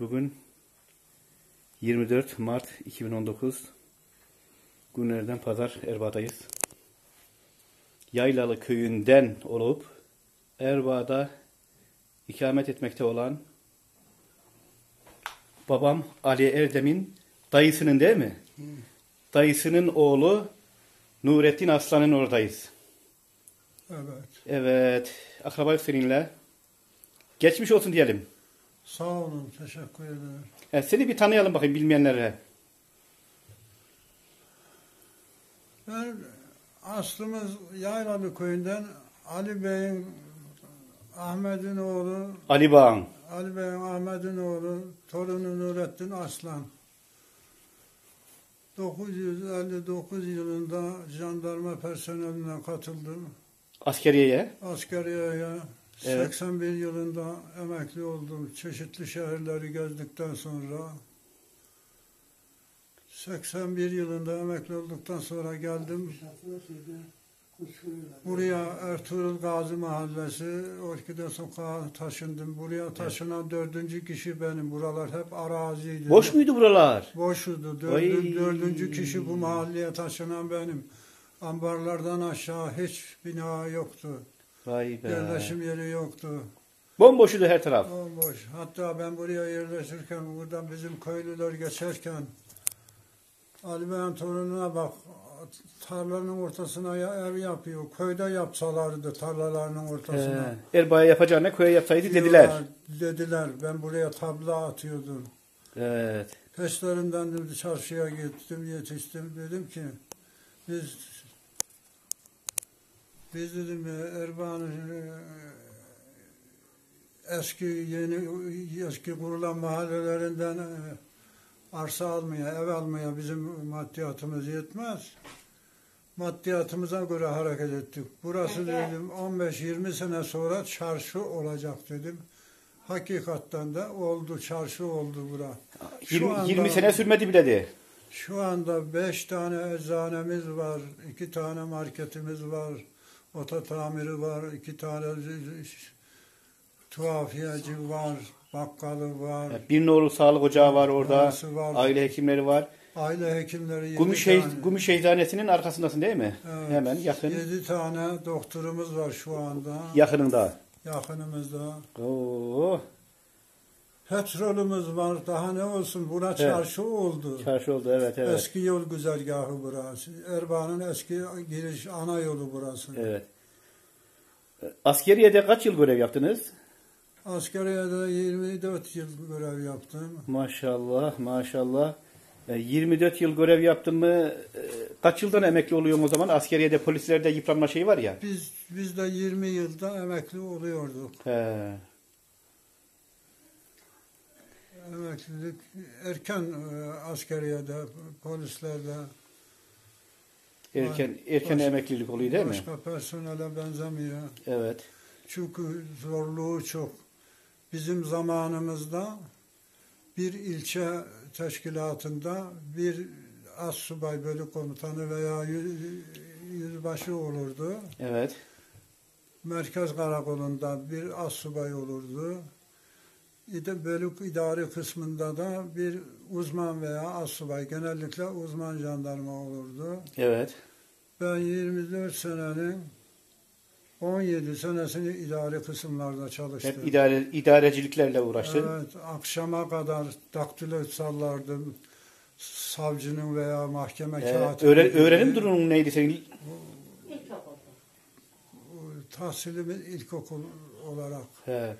Bugün 24 Mart 2019 günlerden pazar Erbaa'dayız. Yaylalı köyünden olup Erbaa'da ikamet etmekte olan babam Ali Erdem'in dayısının değil mi? Dayısının oğlu Nurettin Aslan'ın oradayız. Evet. Evet, akrabayız seninle. Geçmiş olsun diyelim. Sağ olun. Teşekkür ederim. Evet, seni bir tanıyalım bakayım bilmeyenlere. Ben aslımız Yaylalı köyünden Ali Bey'in Ahmet'in oğlu, Ali Bağın. Ali Bey'in Ahmet'in oğlu, torunu Nurettin Aslan. 959 yılında jandarma personeline katıldım. Askeriyeye. Askeriyeye Evet. 81 yılında emekli oldum. Çeşitli şehirleri gezdikten sonra 81 yılında emekli olduktan sonra geldim. Buraya Ertuğrul Gazi Mahallesi, Orkide Sokağı taşındım. Buraya taşınan dördüncü kişi benim. Buralar hep araziydi. Boş muydu buralar? Boşudu. Oy. Dördün, dördüncü kişi bu mahalleye taşınan benim. Ambarlardan aşağı hiç bina yoktu. Vay be. Yerleşim yeri yoktu. Bomboşuydu her taraf. Bomboş. Hatta ben buraya yerleşirken buradan bizim köylüler geçerken Ali Bey'in torununa bak tarlanın ortasına ev yapıyor. Köyde yapsalardı tarlalarının ortasına. Ee, Erbaa'ya yapacağına köye yapsaydı dediler. Diyorlar, Dediler. Ben buraya tabla atıyordum. Evet. Peşlerinden çarşıya gittim, yetiştim. Dedim ki biz biz dedim Erbaa'nın e, eski yeni eski kurulan mahallelerinden e, arsa almaya, ev almaya bizim maddiyatımız yetmez. Maddiyatımıza göre hareket ettik. Burası dedim 15-20 sene sonra çarşı olacak dedim. Hakikatten de oldu, çarşı oldu bura. Şu 20, anda- 20 sene sürmedi bile de. Şu anda beş tane eczanemiz var, iki tane marketimiz var, ota tamiri var, iki tane tuhafiyeci var, bakkalı var, Bir nolu sağlık ocağı var orada. Var. Aile hekimleri var. aile hekimleri yedi Gümüşşehir, tane. Gümüşşehir Eczanesi'nin arkasındasın değil mi? Evet, Hemen yakın. Yedi tane doktorumuz var şu anda, Yakınında. yakınımızda. Oo, Petrolümüz var, daha ne olsun, buna çarşı oldu. çarşı oldu evet evet. Eski yol güzergahı burası. Erbaa'nın eski giriş ana yolu burası. Evet. Askeriyede kaç yıl görev yaptınız? Askeriyede 24 yıl görev yaptım. Maşallah maşallah. E, 24 yıl görev yaptın mı? e, Kaç yıldan emekli oluyorsun o zaman? Askeriyede polislerde yıpranma şeyi var ya. Biz biz de 20 yılda emekli oluyorduk. He. Emeklilik erken e, askeriyede, polislerde Erken erken Baş- emeklilik oluyor değil mi? başka personele benzemiyor. Evet. Çünkü zorluğu çok. Bizim zamanımızda bir ilçe teşkilatında bir assubay bölük komutanı veya yü- yüzbaşı olurdu. Evet. Merkez karakolunda bir assubay olurdu. Bölük idari kısmında da bir uzman veya assubay, genellikle uzman jandarma olurdu. Evet. Ben 24 senenin 17 senesini idari kısımlarda çalıştım. Hep idare, idareciliklerle uğraştın. Evet, akşama kadar daktilo sallardım. Savcının veya mahkeme Ee, katibi. öğren, öğrenim durumun neydi senin? Tahsilimi ilkokul olarak. He.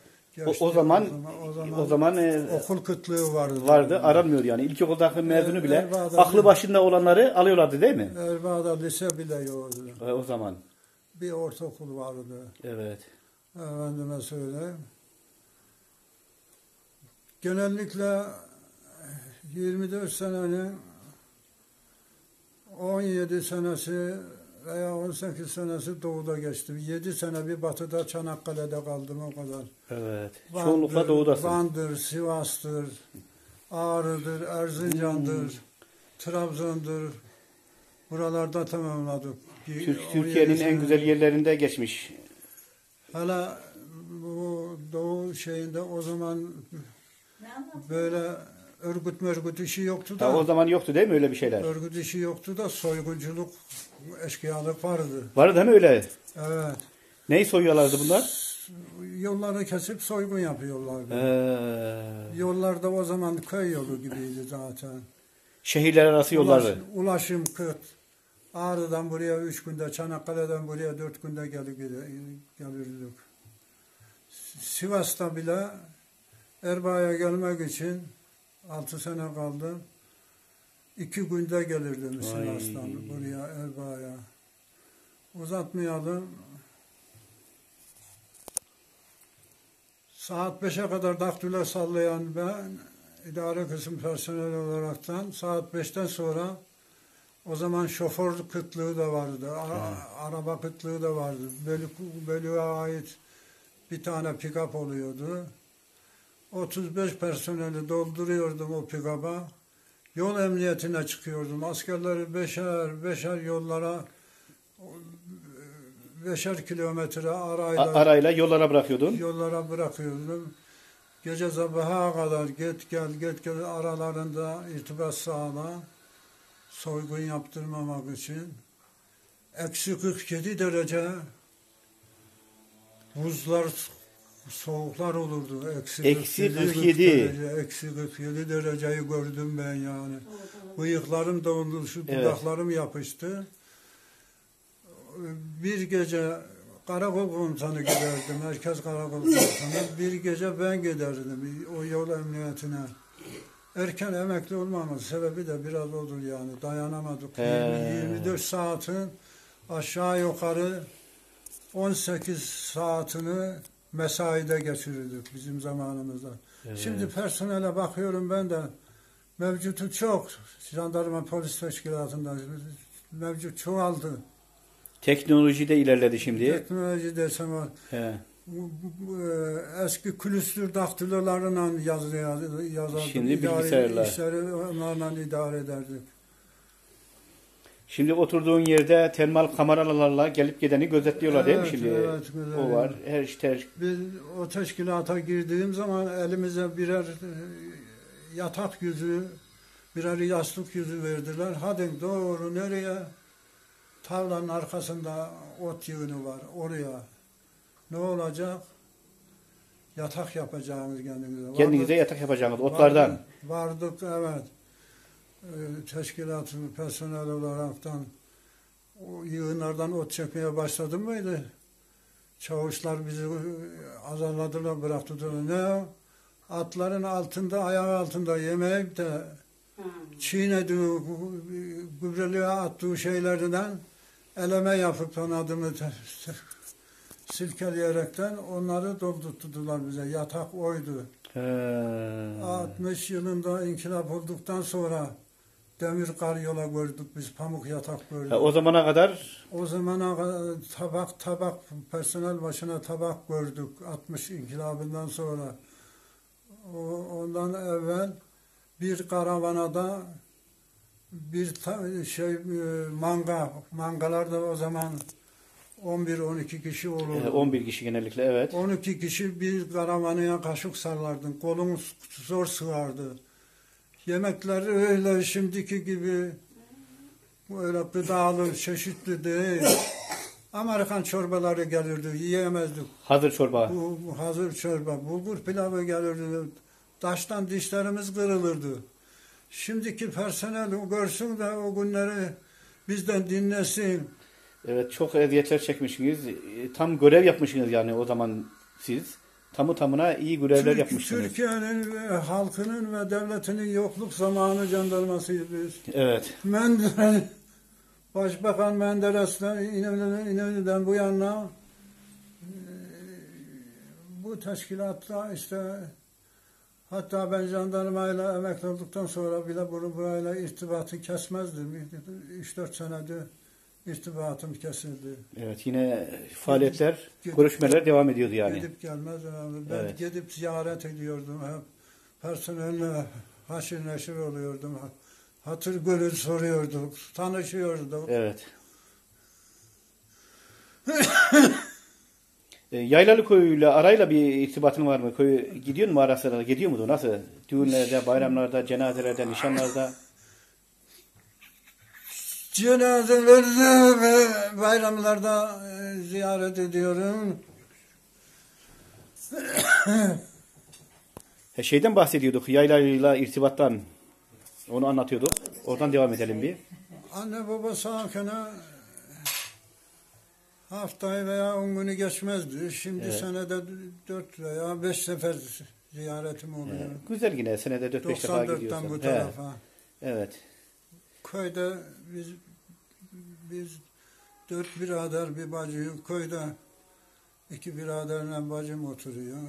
O, o zaman o zaman, o zaman e, okul kıtlığı vardı. vardı aranmıyor yani. İlkokuldaki mezunu bile Erbaa'da- aklı başında olanları alıyorlardı değil mi? Erbaa'da lise bile yoktu. E, o zaman. Bir ortaokul vardı. Evet. Efendime söyleyeyim. Genellikle 24 senenin 17 senesi veya 18 senesi doğuda geçti. 7 sene bir batıda Çanakkale'de kaldım o kadar. Evet. Van'dır, Çoğunlukla doğudasın. Van'dır, Sivas'tır, Ağrı'dır, Erzincan'dır, Hmm. Trabzon'dur. Buralarda tamamladık. Türk, 17 Türkiye'nin en güzel yerlerinde geçmiş. Hala bu doğu şeyinde o zaman böyle örgüt mörgüt işi yoktu da. Ha, o zaman yoktu değil mi öyle bir şeyler? Örgüt işi yoktu da soygunculuk, eşkıyalık vardı. Vardı değil mi öyle? Evet. Neyi soyuyorlardı bunlar? Yolları kesip soygun yapıyorlardı. Ee, Yollarda o zaman köy yolu gibiydi zaten. şehirler arası yolları. Ulaş- ulaşım kıt. Ağrı'dan buraya üç günde, Çanakkale'den buraya dört günde gelip gelirdik. Sivas'ta bile Erbaa'ya gelmek için altı sene kaldım. İki günde gelirdim Vay. Sivas'tan buraya Erbaa'ya. Uzatmayalım. Saat 5'e kadar daktilo sallayan ben idare kısım personeli olaraktan saat 5'ten sonra o zaman şoför kıtlığı da vardı. a- Araba kıtlığı da vardı. Bölük, bölüğe ait bir tane pikap oluyordu. 35 personeli dolduruyordum o pikaba. Yol emniyetine çıkıyordum. Askerleri beşer beşer yollara beşer kilometre A- arayla arayla yollara bırakıyordun. yollara bırakıyordum. Gece sabaha kadar git gel git gel aralarında irtibat sağla. Soygun yaptırmamak için. Eksi 47 derece buzlar soğuklar olurdu. Eksi, Eksi 47. 47. derece, eksi 47 dereceyi gördüm ben yani. Bıyıklarım dondu, şu Evet. dudaklarım yapıştı. Bir gece karakol komutanı giderdi, merkez karakol komutanı. Bir gece ben giderdim o yol emniyetine. Erken emekli olmamın sebebi de biraz odur yani. Dayanamadık. He. 20, 24 saatin aşağı yukarı 18 saatini mesaide geçirirdik bizim zamanımızda. Evet. Şimdi personele bakıyorum ben de mevcutu çok. Jandarma polis teşkilatında mevcut çoğaldı. Teknoloji de ilerledi şimdi. Teknoloji desem o, He. e, eski külüstür daktilolarla yazı yazardık. Şimdi bilgisayarlar. işleri onlarla idare ederdik. Şimdi oturduğun yerde termal kameralarla gelip gideni gözetliyorlar değil mi Evet, şimdi? evet, o var. Her işte Biz o teşkilata girdiğim zaman elimize birer e, yatak yüzü, birer yastık yüzü verdiler. Hadi doğru nereye? Tavlanın arkasında ot yığını var oraya. Ne olacak? Yatak yapacağımız kendimize. kendinize Vardık- yatak yapacaksınız otlardan. Vardık, vardık, evet. Ee, teşkilatın personel olaraktan o yığınlardan ot çekmeye başladı mıydı? Çavuşlar bizi e, azarladılar, bıraktılar. Ne? Atların altında, ayağı altında yemeyip de çiğnediği, gübreliğe attığı şeylerden eleme yapıp te- silkeleyerekten onları doldurttular bize. Yatak oydu. He. 60 yılında inkılap olduktan sonra demir karyola gördük biz, pamuk yatak gördük. Ha, o zamana kadar O zamana kadar tabak tabak personel başına tabak gördük 60 inkılabından sonra. O, ondan evvel bir karavanada bir ta- şey e, manga mangalar da o zaman 11-12 kişi olurdu. e, 11 kişi genellikle evet. 12 kişi bir karavanaya kaşık sarlardın. Kolun zor sığardı. Yemekler öyle şimdiki gibi öyle gıdalı, çeşitli değil. Amerikan çorbaları gelirdi, yiyemezdik. Hazır çorba. Bu, bu hazır çorba, bulgur pilavı gelirdi. Taştan dişlerimiz kırılırdı. Şimdiki personel görsün de o günleri bizden dinlesin. Evet çok eziyetler çekmişsiniz. E, Tam görev yapmışsınız yani o zaman siz. Tamı tamına iyi görevler Türk- yapmışsınız. Türkiye'nin halkının ve devletinin yokluk zamanı jandarmasıyız biz. Evet. Menderes, Başbakan Menderes'ten İnönü'den, İnönü'den bu yana e, bu teşkilatta işte hatta ben jandarmayla emekli olduktan sonra bile bunu burayla irtibatı kesmezdim. 3-4 senedir irtibatım kesildi. Evet yine faaliyetler, Gidip- görüşmeler devam ediyordu yani. Gidip gelmez önemli. Ben Evet. gidip ziyaret ediyordum hep. Personelle haşir neşir oluyordum. Hatır gönül soruyorduk. Tanışıyorduk. Evet. E, Yaylalı köyüyle arayla bir irtibatın var mı? Köy gidiyor mu ara sıra? Gidiyor mu? Nasıl? Düğünlerde, bayramlarda, cenazelerde, nişanlarda? Cenazelerde ve bayramlarda e, ziyaret ediyorum. E, şeyden bahsediyorduk. Yaylayla irtibattan. Onu anlatıyorduk. Oradan devam edelim bir. Anne baba sağken haftayı veya on günü geçmezdi. Şimdi Evet. senede dört veya beş sefer ziyaretim oluyor. E, güzel yine. Senede 4-5 defa 94'ten gidiyorsun. bu He, tarafa. evet. Köyde biz biz dört birader bir bacı köyde iki biraderle bacım oturuyor.